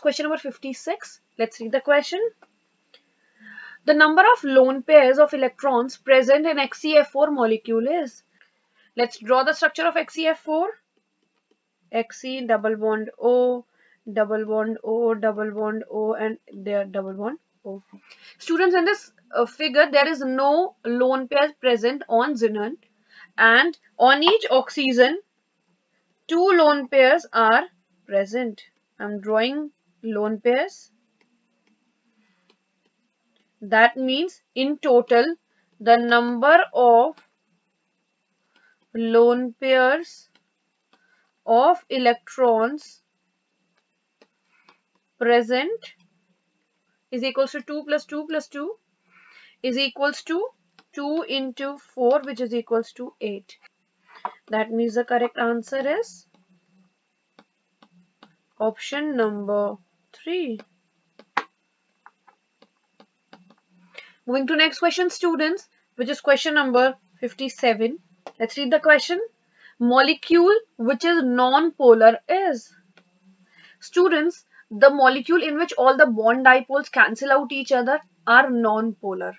Question number 56. Let's read the question. The number of lone pairs of electrons present in XeF4 molecule is. Let's draw the structure of XeF4. Xe double bond O, double bond O, double bond O and there double bond O. Students in this uh, figure there is no lone pair present on xenon and on each oxygen two lone pairs are present. I'm drawing lone pairs. That means in total the number of lone pairs of electrons present is equals to 2 plus 2 plus 2 is equals to 2 into 4 which is equals to 8. That means the correct answer is option number 3. Moving to next question students which is question number 57. Let's read the question. Molecule which is non-polar is. Students, the molecule in which all the bond dipoles cancel out each other are non-polar.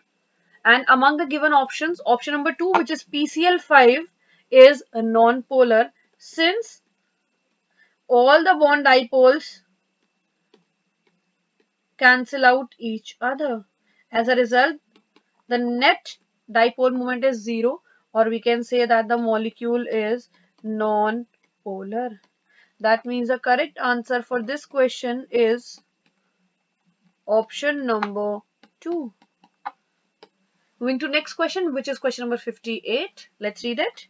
And among the given options, option number 2 which is PCl5 is non-polar since all the bond dipoles cancel out each other. As a result, the net dipole moment is zero or we can say that the molecule is non-polar. That means the correct answer for this question is option number 2. Moving to next question which is question number 58. Let's read it.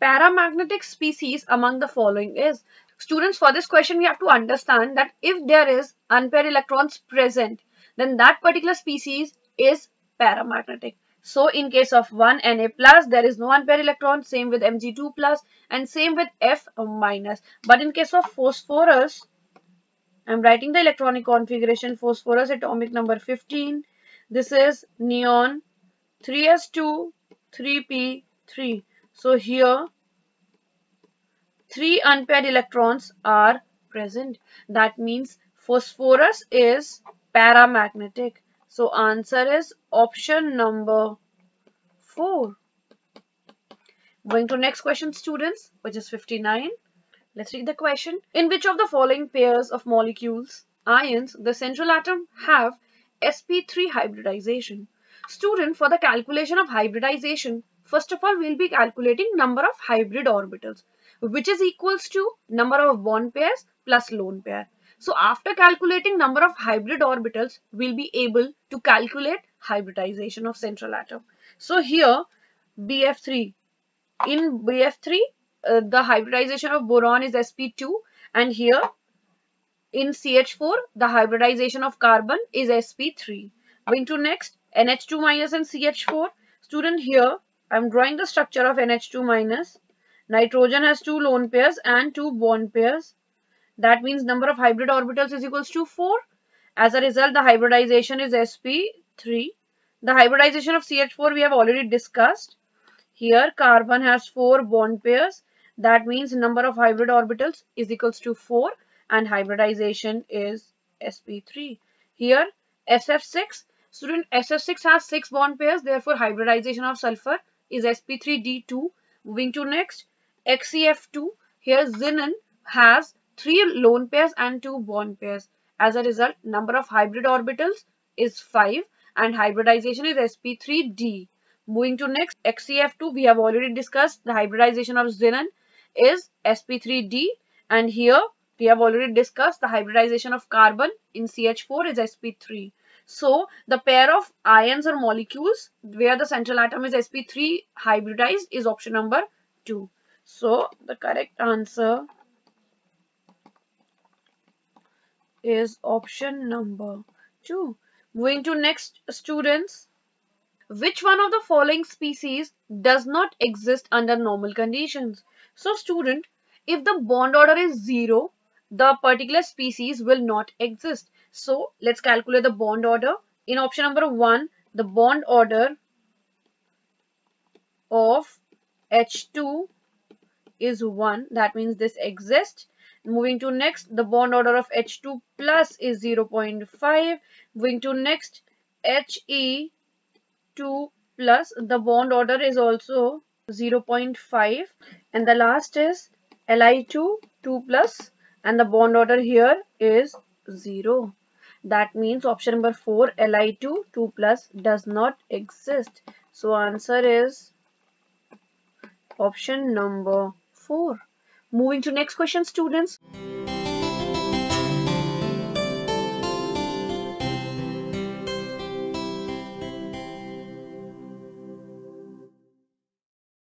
Paramagnetic species among the following is. Students for this question we have to understand that if there is unpaired electrons present then that particular species is paramagnetic. So in case of 1 Na plus, there is no unpaired electron, same with Mg2 plus and same with F minus. But in case of phosphorus, I'm writing the electronic configuration phosphorus atomic number 15. This is neon 3s2 3p3. So here three unpaired electrons are present. That means phosphorus is paramagnetic. So answer is option number 4. Going to next question students which is 59. Let's read the question. In which of the following pairs of molecules, ions, the central atom have sp3 hybridization? Student for the calculation of hybridization, first of all we'll be calculating number of hybrid orbitals which is equals to number of bond pairs plus lone pair. So after calculating number of hybrid orbitals, we'll be able to calculate hybridization of central atom. So here BF3, in BF3, uh, the hybridization of boron is sp2 and here in CH4, the hybridization of carbon is sp3. Going to next, NH2 minus and CH4. Student here, I'm drawing the structure of NH2 minus. Nitrogen has two lone pairs and two bond pairs. That means number of hybrid orbitals is equals to 4. As a result, the hybridization is sp3. The hybridization of CH4 we have already discussed. Here carbon has 4 bond pairs. That means number of hybrid orbitals is equals to 4 and hybridization is sp3. Here SF6, student SF6 has 6 bond pairs. Therefore, hybridization of sulfur is sp3d2. Moving to next, XeF2. Here xenon has three lone pairs and two bond pairs. As a result, number of hybrid orbitals is 5 and hybridization is sp3d. Moving to next, XeF2, we have already discussed the hybridization of xenon is sp3d and here we have already discussed the hybridization of carbon in CH4 is sp3. So the pair of ions or molecules where the central atom is sp3 hybridized is option number 2. So the correct answer is option number 2. Moving to next students. Which one of the following species does not exist under normal conditions? So student, if the bond order is 0, the particular species will not exist. So let's calculate the bond order. In option number 1, the bond order of H2 is 1. That means this exists. Moving to next, the bond order of H2 plus is 0.5. Moving to next, He2 plus, the bond order is also 0.5. And the last is Li2 2 plus and the bond order here is 0. That means option number 4 Li2 2 plus does not exist. So answer is option number 4. Moving to next question students.